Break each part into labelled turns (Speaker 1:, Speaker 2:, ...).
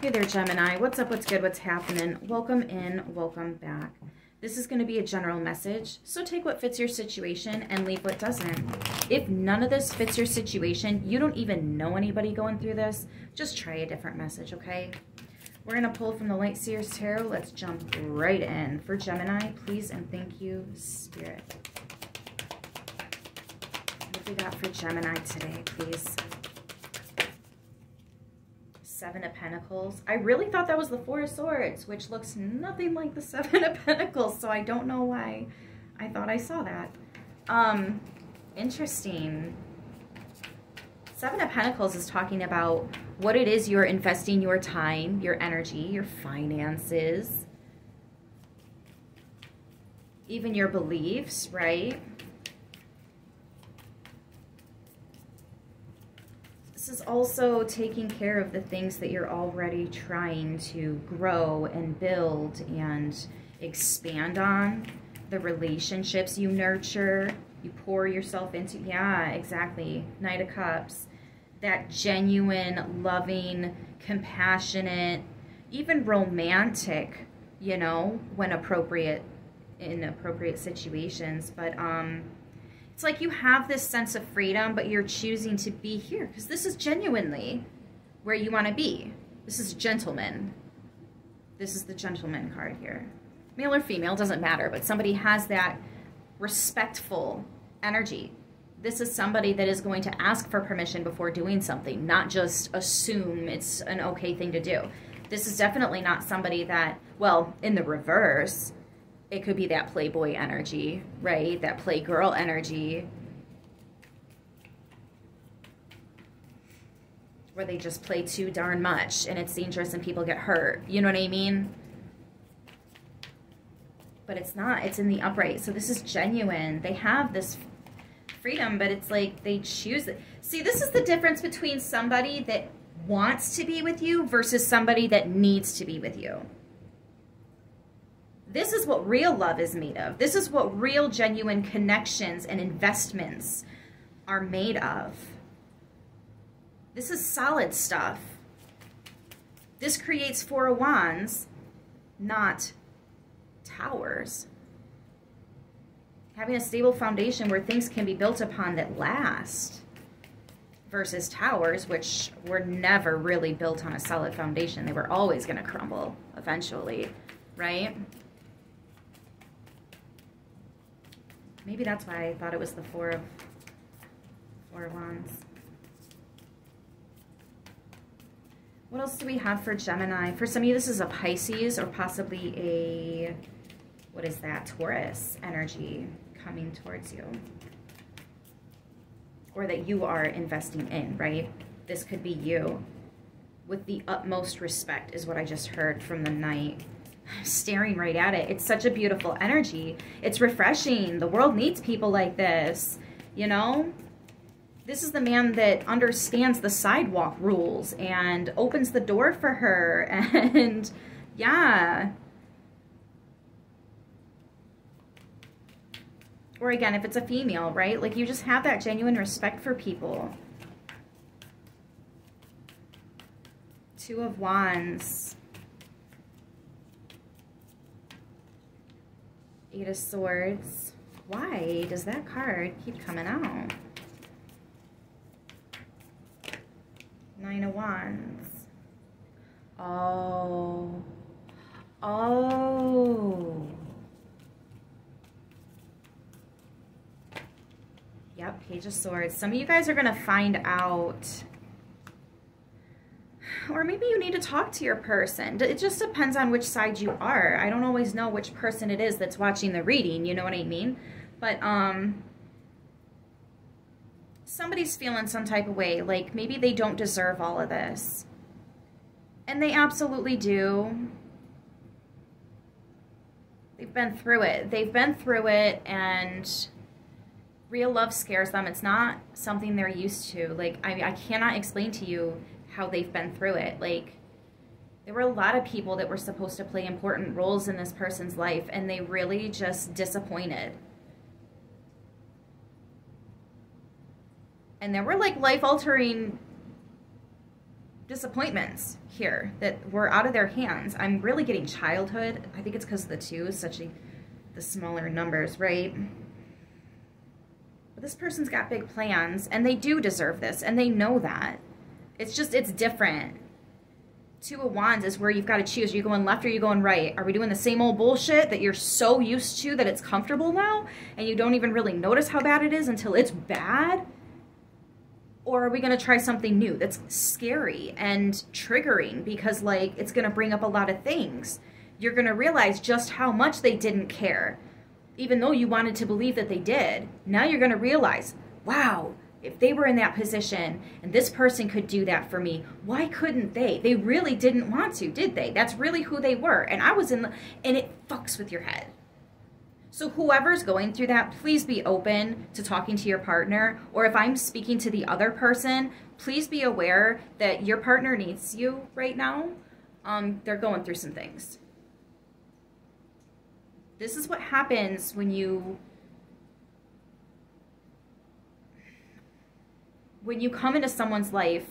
Speaker 1: Hey there, Gemini. What's up? What's good? What's happening? Welcome in. Welcome back. This is going to be a general message, so take what fits your situation and leave what doesn't. If none of this fits your situation, you don't even know anybody going through this, just try a different message, okay? We're going to pull from the Light Seers Tarot. Let's jump right in. For Gemini, please and thank you, Spirit. What do we got for Gemini today, please? Seven of Pentacles. I really thought that was the Four of Swords, which looks nothing like the Seven of Pentacles, so I don't know why I thought I saw that. Um, interesting. Seven of Pentacles is talking about what it is you're investing your time, your energy, your finances, even your beliefs, right? This is also taking care of the things that you're already trying to grow and build and expand on. The relationships you nurture, you pour yourself into. Yeah, exactly. Knight of Cups. That genuine, loving, compassionate, even romantic, you know, when appropriate in appropriate situations. But, um, it's like you have this sense of freedom, but you're choosing to be here because this is genuinely where you want to be. This is gentleman. This is the gentleman card here. Male or female, doesn't matter, but somebody has that respectful energy. This is somebody that is going to ask for permission before doing something, not just assume it's an okay thing to do. This is definitely not somebody that, well, in the reverse, it could be that playboy energy, right? That playgirl energy. Where they just play too darn much and it's dangerous and people get hurt. You know what I mean? But it's not. It's in the upright. So this is genuine. They have this freedom, but it's like they choose it. See, this is the difference between somebody that wants to be with you versus somebody that needs to be with you. This is what real love is made of. This is what real, genuine connections and investments are made of. This is solid stuff. This creates Four of Wands, not towers. Having a stable foundation where things can be built upon that last versus towers, which were never really built on a solid foundation. They were always going to crumble eventually, right? Maybe that's why I thought it was the four of four of wands. What else do we have for Gemini? For some of you, this is a Pisces or possibly a, what is that, Taurus energy coming towards you. Or that you are investing in, right? This could be you. With the utmost respect is what I just heard from the Staring right at it. It's such a beautiful energy. It's refreshing. The world needs people like this, you know? This is the man that understands the sidewalk rules and opens the door for her. And yeah. Or again, if it's a female, right? Like you just have that genuine respect for people. Two of Wands. Eight of Swords. Why does that card keep coming out? Nine of Wands. Oh. Oh. Yep, Page of Swords. Some of you guys are going to find out or maybe you need to talk to your person. It just depends on which side you are. I don't always know which person it is that's watching the reading, you know what I mean? But um somebody's feeling some type of way, like maybe they don't deserve all of this. And they absolutely do. They've been through it. They've been through it and real love scares them. It's not something they're used to. Like I I cannot explain to you how they've been through it. Like, there were a lot of people that were supposed to play important roles in this person's life, and they really just disappointed. And there were like life altering disappointments here that were out of their hands. I'm really getting childhood. I think it's because the two is such a the smaller numbers, right? But this person's got big plans and they do deserve this and they know that. It's just it's different. Two of Wands is where you've got to choose. Are you going left or are you going right? Are we doing the same old bullshit that you're so used to that it's comfortable now and you don't even really notice how bad it is until it's bad? or are we going to try something new that's scary and triggering because like it's going to bring up a lot of things you're going to realize just how much they didn't care even though you wanted to believe that they did now you're going to realize wow if they were in that position and this person could do that for me why couldn't they they really didn't want to did they that's really who they were and i was in the and it fucks with your head so whoever's going through that, please be open to talking to your partner. Or if I'm speaking to the other person, please be aware that your partner needs you right now. Um, they're going through some things. This is what happens when you when you come into someone's life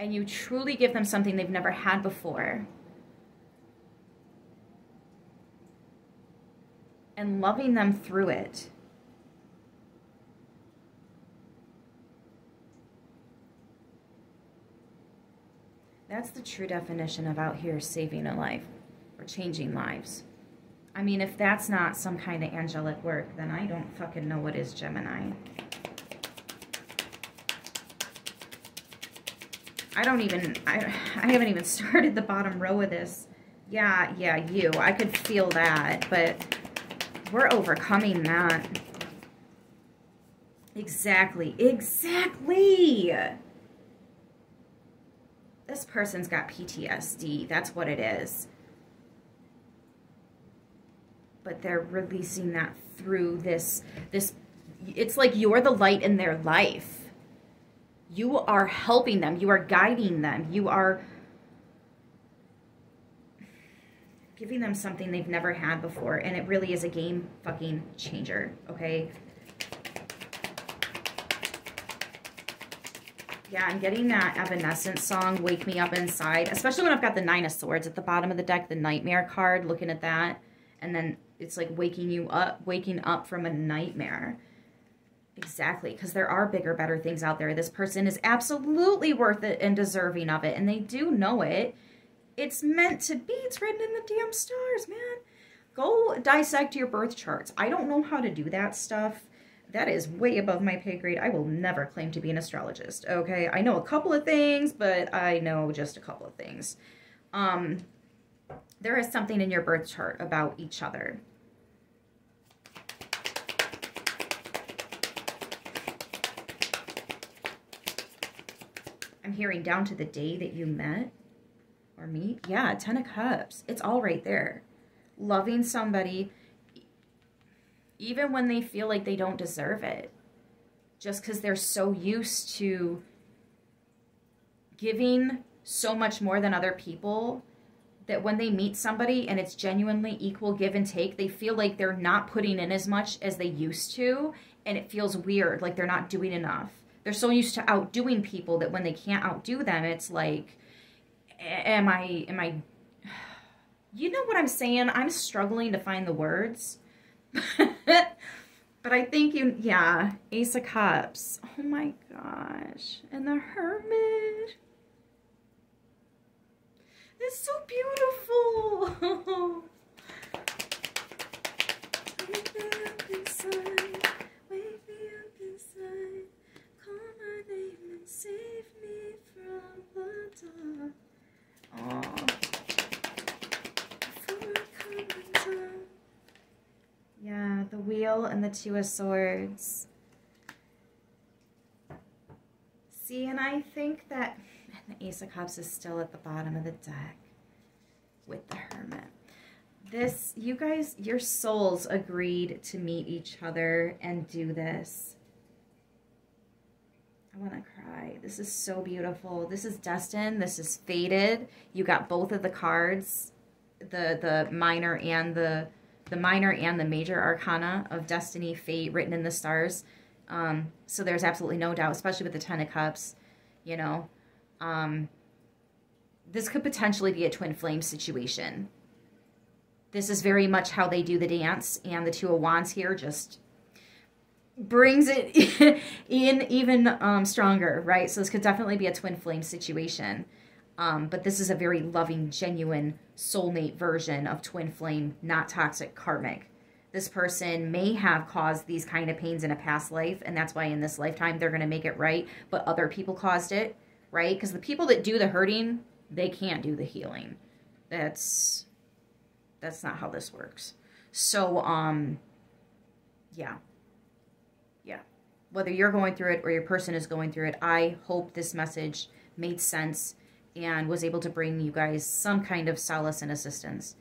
Speaker 1: and you truly give them something they've never had before and loving them through it. That's the true definition of out here saving a life or changing lives. I mean, if that's not some kind of angelic work, then I don't fucking know what is Gemini. I don't even, I, I haven't even started the bottom row of this. Yeah, yeah, you. I could feel that, but we're overcoming that. Exactly. Exactly. This person's got PTSD. That's what it is. But they're releasing that through this this it's like you're the light in their life. You are helping them. You are guiding them. You are giving them something they've never had before. And it really is a game fucking changer, okay? Yeah, I'm getting that Evanescence song, Wake Me Up Inside, especially when I've got the Nine of Swords at the bottom of the deck, the Nightmare card, looking at that. And then it's like waking you up, waking up from a nightmare. Exactly, because there are bigger, better things out there. This person is absolutely worth it and deserving of it, and they do know it it's meant to be. It's written in the damn stars, man. Go dissect your birth charts. I don't know how to do that stuff. That is way above my pay grade. I will never claim to be an astrologist, okay? I know a couple of things, but I know just a couple of things. Um, there is something in your birth chart about each other. I'm hearing down to the day that you met or meet. Yeah, Ten of Cups. It's all right there. Loving somebody even when they feel like they don't deserve it. Just because they're so used to giving so much more than other people that when they meet somebody and it's genuinely equal give and take, they feel like they're not putting in as much as they used to. And it feels weird, like they're not doing enough. They're so used to outdoing people that when they can't outdo them, it's like, am I am I you know what I'm saying? I'm struggling to find the words. but I think you yeah, Ace of Cups. Oh my gosh. And the Hermit. It's so beautiful. Wake me up inside, wake me up inside, call my name and save me from the dark. Yeah, the and the two of swords. See, and I think that the Ace of Cups is still at the bottom of the deck with the Hermit. This, you guys, your souls agreed to meet each other and do this. I want to cry. This is so beautiful. This is destined. This is fated. You got both of the cards, the the minor and the the minor and the major arcana of destiny, fate written in the stars. Um, so there's absolutely no doubt, especially with the Ten of Cups. you know. Um, this could potentially be a twin flame situation. This is very much how they do the dance, and the Two of Wands here just brings it in even um, stronger, right? So this could definitely be a twin flame situation. Um, but this is a very loving, genuine, soulmate version of twin flame, not toxic, karmic. This person may have caused these kind of pains in a past life, and that's why in this lifetime they're going to make it right, but other people caused it, right? Because the people that do the hurting, they can't do the healing. That's that's not how this works. So, um, yeah. Yeah. Whether you're going through it or your person is going through it, I hope this message made sense and was able to bring you guys some kind of solace and assistance.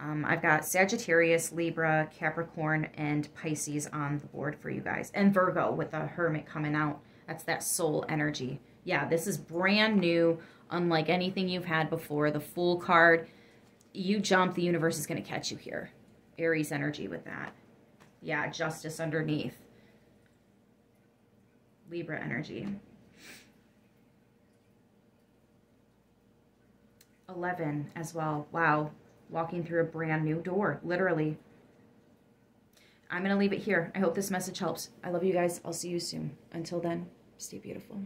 Speaker 1: Um, I've got Sagittarius, Libra, Capricorn, and Pisces on the board for you guys. And Virgo with the Hermit coming out. That's that soul energy. Yeah, this is brand new, unlike anything you've had before. The Fool card, you jump, the universe is going to catch you here. Aries energy with that. Yeah, justice underneath. Libra energy. 11 as well. Wow. Walking through a brand new door, literally. I'm going to leave it here. I hope this message helps. I love you guys. I'll see you soon. Until then, stay beautiful.